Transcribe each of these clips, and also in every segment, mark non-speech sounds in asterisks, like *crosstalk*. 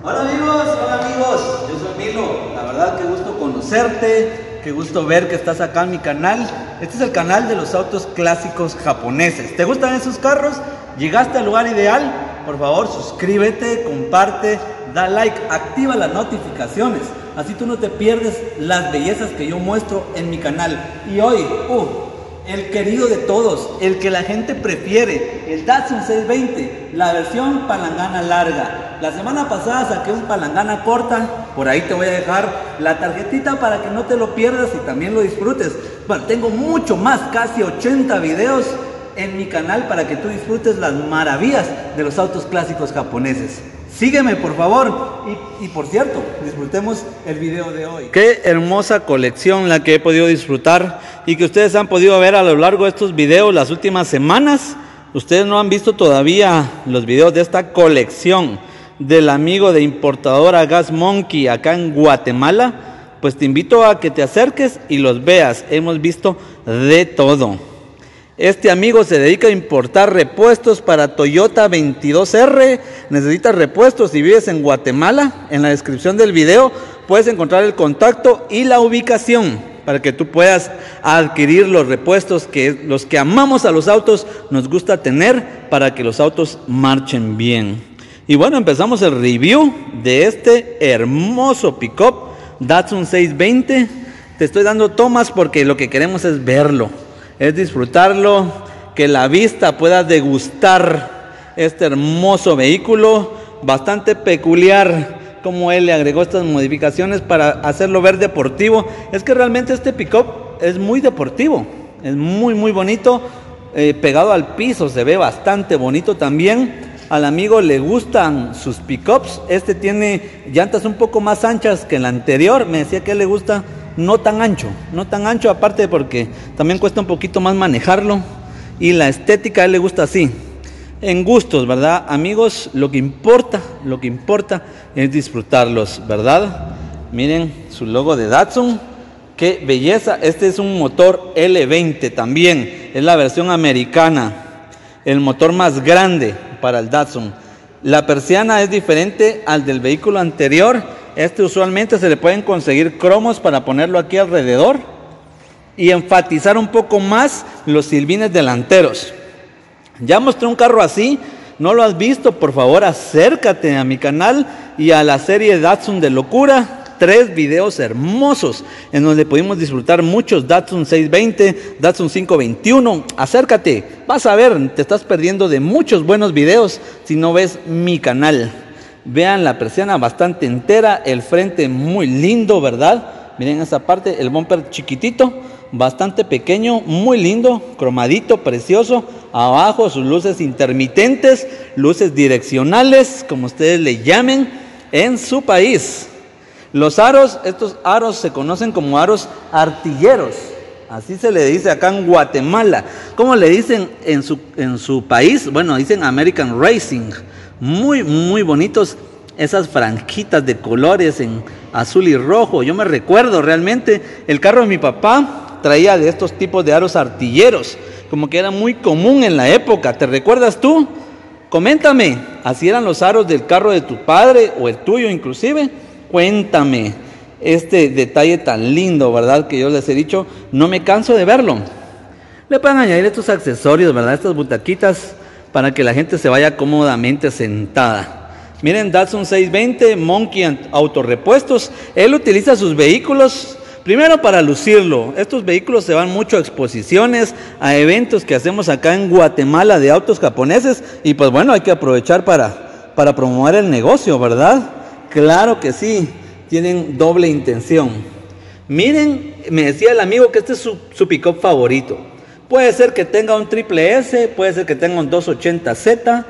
Hola amigos, hola amigos, yo soy Milo, la verdad que gusto conocerte, qué gusto ver que estás acá en mi canal. Este es el canal de los autos clásicos japoneses. ¿Te gustan esos carros? ¿Llegaste al lugar ideal? Por favor, suscríbete, comparte, da like, activa las notificaciones. Así tú no te pierdes las bellezas que yo muestro en mi canal. Y hoy, uh, el querido de todos, el que la gente prefiere, el Datsun 620, la versión palangana larga. La semana pasada saqué un palangana corta, por ahí te voy a dejar la tarjetita para que no te lo pierdas y también lo disfrutes. Bueno, tengo mucho más, casi 80 videos en mi canal para que tú disfrutes las maravillas de los autos clásicos japoneses. Sígueme por favor y, por cierto, disfrutemos el video de hoy. Qué hermosa colección la que he podido disfrutar y que ustedes han podido ver a lo largo de estos videos las últimas semanas. Ustedes no han visto todavía los videos de esta colección del amigo de importadora Gas Monkey acá en Guatemala. Pues te invito a que te acerques y los veas. Hemos visto de todo. Este amigo se dedica a importar repuestos para Toyota 22R. Necesitas repuestos si vives en Guatemala. En la descripción del video puedes encontrar el contacto y la ubicación para que tú puedas adquirir los repuestos que los que amamos a los autos nos gusta tener para que los autos marchen bien. Y bueno, empezamos el review de este hermoso pickup Datsun 620. Te estoy dando tomas porque lo que queremos es verlo es disfrutarlo, que la vista pueda degustar este hermoso vehículo, bastante peculiar como él le agregó estas modificaciones para hacerlo ver deportivo. Es que realmente este pickup es muy deportivo, es muy muy bonito, eh, pegado al piso, se ve bastante bonito también. Al amigo le gustan sus pickups. Este tiene llantas un poco más anchas que el anterior. Me decía que le gusta no tan ancho, no tan ancho aparte porque también cuesta un poquito más manejarlo y la estética a él le gusta así. En gustos, ¿verdad? Amigos, lo que importa, lo que importa es disfrutarlos, ¿verdad? Miren su logo de Datsun, qué belleza. Este es un motor L20 también, es la versión americana, el motor más grande para el Datsun. La persiana es diferente al del vehículo anterior este usualmente se le pueden conseguir cromos para ponerlo aquí alrededor y enfatizar un poco más los silbines delanteros. Ya mostré un carro así, no lo has visto, por favor acércate a mi canal y a la serie Datsun de locura. Tres videos hermosos en donde pudimos disfrutar muchos Datsun 620, Datsun 521. Acércate, vas a ver, te estás perdiendo de muchos buenos videos si no ves mi canal. Vean la persiana bastante entera, el frente muy lindo, ¿verdad? Miren esa parte, el bumper chiquitito, bastante pequeño, muy lindo, cromadito, precioso. Abajo sus luces intermitentes, luces direccionales, como ustedes le llamen, en su país. Los aros, estos aros se conocen como aros artilleros. Así se le dice acá en Guatemala. ¿Cómo le dicen en su, en su país? Bueno, dicen American Racing muy, muy bonitos. Esas franjitas de colores en azul y rojo. Yo me recuerdo realmente, el carro de mi papá traía de estos tipos de aros artilleros, como que era muy común en la época. ¿Te recuerdas tú? Coméntame, ¿así eran los aros del carro de tu padre o el tuyo inclusive? Cuéntame este detalle tan lindo, ¿verdad? Que yo les he dicho, no me canso de verlo. Le pueden añadir estos accesorios, ¿verdad? Estas butaquitas para que la gente se vaya cómodamente sentada. Miren, Datsun 620, Monkey Autorepuestos, él utiliza sus vehículos primero para lucirlo. Estos vehículos se van mucho a exposiciones, a eventos que hacemos acá en Guatemala de autos japoneses y pues bueno, hay que aprovechar para, para promover el negocio, ¿verdad? Claro que sí, tienen doble intención. Miren, me decía el amigo que este es su, su pick-up favorito. Puede ser que tenga un triple S, puede ser que tenga un 280Z,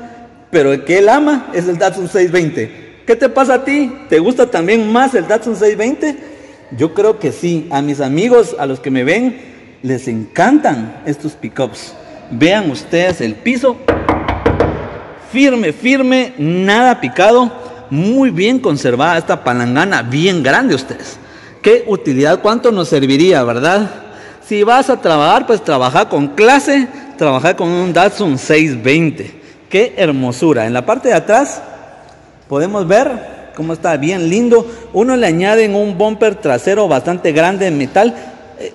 pero el que él ama es el Datsun 620. ¿Qué te pasa a ti? ¿Te gusta también más el Datsun 620? Yo creo que sí. A mis amigos, a los que me ven, les encantan estos pickups. Vean ustedes el piso. Firme, firme, nada picado. Muy bien conservada esta palangana, bien grande ustedes. ¿Qué utilidad? ¿Cuánto nos serviría, verdad? Si vas a trabajar, pues trabaja con clase, trabaja con un Datsun 620. Qué hermosura. En la parte de atrás podemos ver cómo está bien lindo. Uno le añaden un bumper trasero bastante grande en metal.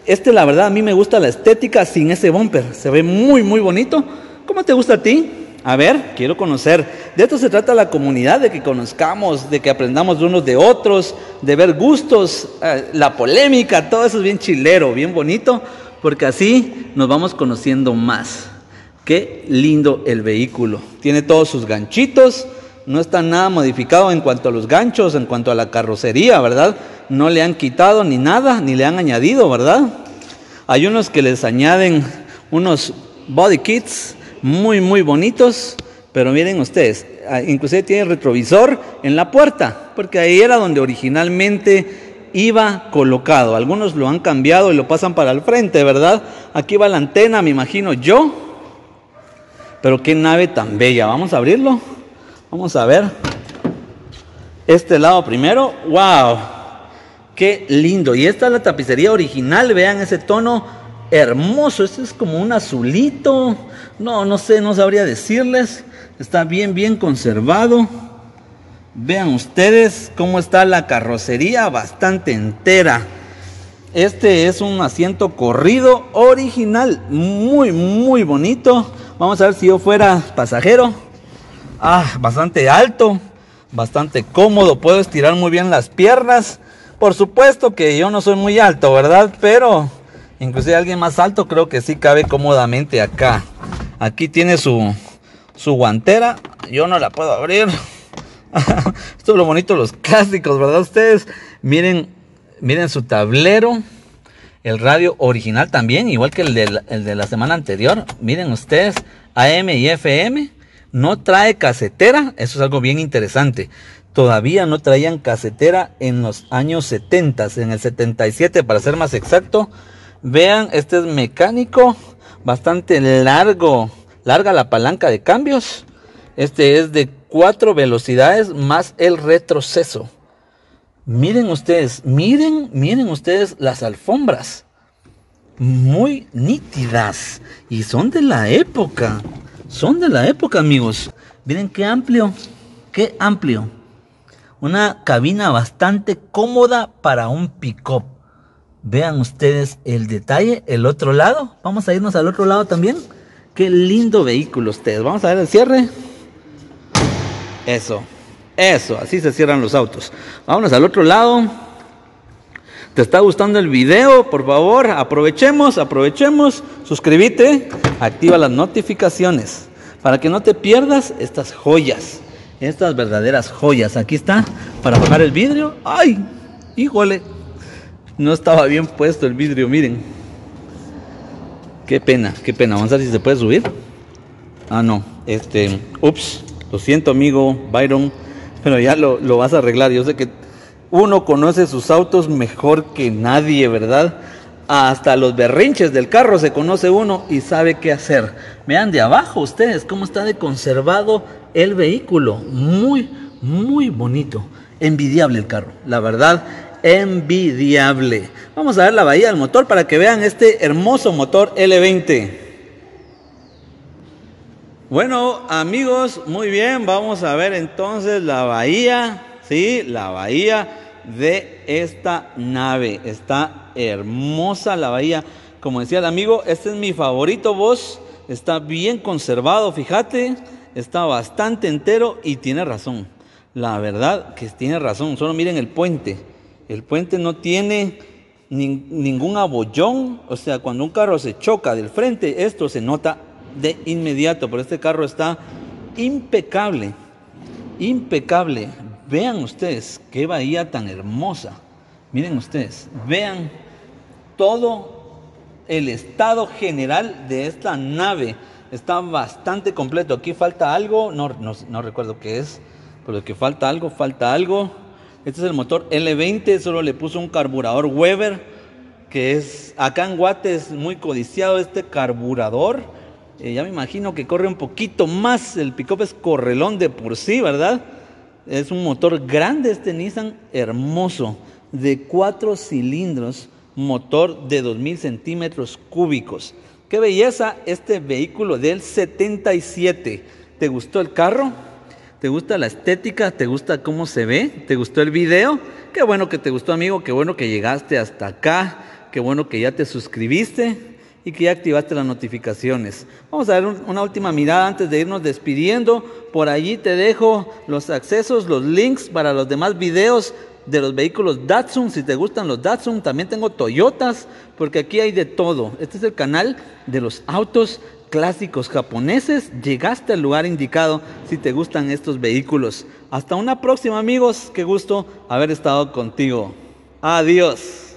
Este, la verdad, a mí me gusta la estética sin ese bumper. Se ve muy, muy bonito. ¿Cómo te gusta a ti? A ver, quiero conocer. De esto se trata la comunidad, de que conozcamos, de que aprendamos de unos de otros, de ver gustos, eh, la polémica, todo eso es bien chilero, bien bonito, porque así nos vamos conociendo más. Qué lindo el vehículo. Tiene todos sus ganchitos, no está nada modificado en cuanto a los ganchos, en cuanto a la carrocería, ¿verdad? No le han quitado ni nada, ni le han añadido, ¿verdad? Hay unos que les añaden unos body kits muy, muy bonitos, pero miren ustedes, ah, inclusive tiene retrovisor en la puerta, porque ahí era donde originalmente iba colocado. Algunos lo han cambiado y lo pasan para el frente, ¿verdad? Aquí va la antena, me imagino yo. Pero qué nave tan bella. Vamos a abrirlo. Vamos a ver. Este lado primero. ¡Wow! Qué lindo. Y esta es la tapicería original. Vean ese tono hermoso. Este es como un azulito. No, no sé, no sabría decirles. Está bien, bien conservado. Vean ustedes cómo está la carrocería, bastante entera. Este es un asiento corrido original, muy, muy bonito. Vamos a ver si yo fuera pasajero. Ah, bastante alto, bastante cómodo, puedo estirar muy bien las piernas. Por supuesto que yo no soy muy alto, ¿verdad? Pero Inclusive alguien más alto creo que sí cabe cómodamente acá. Aquí tiene su, su guantera. Yo no la puedo abrir. *laughs* Esto es lo bonito los clásicos, ¿verdad? Ustedes miren, miren su tablero. El radio original también, igual que el de, el de la semana anterior. Miren ustedes, AM y FM. No trae casetera. Eso es algo bien interesante. Todavía no traían casetera en los años 70, en el 77 para ser más exacto. Vean, este es mecánico, bastante largo, larga la palanca de cambios. Este es de cuatro velocidades más el retroceso. Miren ustedes, miren, miren ustedes las alfombras. Muy nítidas. Y son de la época. Son de la época, amigos. Miren qué amplio. Qué amplio. Una cabina bastante cómoda para un pick-up. Vean ustedes el detalle, el otro lado. Vamos a irnos al otro lado también. Qué lindo vehículo ustedes. Vamos a ver el cierre. Eso, eso, así se cierran los autos. Vámonos al otro lado. ¿Te está gustando el video? Por favor, aprovechemos, aprovechemos. Suscríbete, activa las notificaciones para que no te pierdas estas joyas, estas verdaderas joyas. Aquí está para bajar el vidrio. ¡Ay! Híjole, no estaba bien puesto el vidrio, miren. Qué pena, qué pena. Vamos a ver si se puede subir. Ah, no. Este, ups, lo siento amigo Byron, pero ya lo, lo vas a arreglar. Yo sé que uno conoce sus autos mejor que nadie, ¿verdad? Hasta los berrinches del carro se conoce uno y sabe qué hacer. Vean de abajo ustedes cómo está de conservado el vehículo. Muy, muy bonito. Envidiable el carro. La verdad, envidiable. Vamos a ver la bahía del motor para que vean este hermoso motor L20. Bueno, amigos, muy bien, vamos a ver entonces la bahía, sí, la bahía de esta nave. Está hermosa la bahía. Como decía el amigo, este es mi favorito vos. Está bien conservado, fíjate. Está bastante entero y tiene razón. La verdad que tiene razón. Solo miren el puente. El puente no tiene ningún abollón, o sea, cuando un carro se choca del frente, esto se nota de inmediato, pero este carro está impecable, impecable. Vean ustedes qué bahía tan hermosa. Miren ustedes, vean todo el estado general de esta nave. Está bastante completo. Aquí falta algo, no, no, recuerdo qué es, pero que falta algo, falta algo. Este es el motor L20, solo le puso un carburador Weber, que es acá en Guates muy codiciado este carburador. Eh, ya me imagino que corre un poquito más, el pickup es correlón de por sí, ¿verdad? Es un motor grande este Nissan, hermoso, de cuatro cilindros, motor de 2000 centímetros cúbicos. Qué belleza este vehículo del 77. ¿Te gustó el carro? ¿Te gusta la estética? ¿Te gusta cómo se ve? ¿Te gustó el video? Qué bueno que te gustó, amigo. Qué bueno que llegaste hasta acá. Qué bueno que ya te suscribiste y que ya activaste las notificaciones. Vamos a dar una última mirada antes de irnos despidiendo. Por allí te dejo los accesos, los links para los demás videos de los vehículos Datsun. Si te gustan los Datsun, también tengo Toyotas, porque aquí hay de todo. Este es el canal de los autos clásicos japoneses, llegaste al lugar indicado si te gustan estos vehículos. Hasta una próxima amigos, qué gusto haber estado contigo. Adiós.